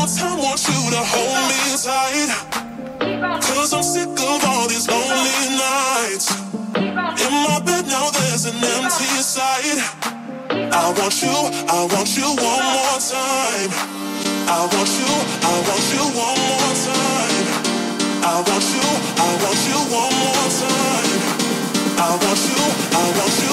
more time, want you to hold me tight. Cause I'm sick of all these lonely nights. In my bed now, there's an empty side. I want you, I want you one more time. I want you, I want you one more time. I want you, I want you one more time. I want you, I want you.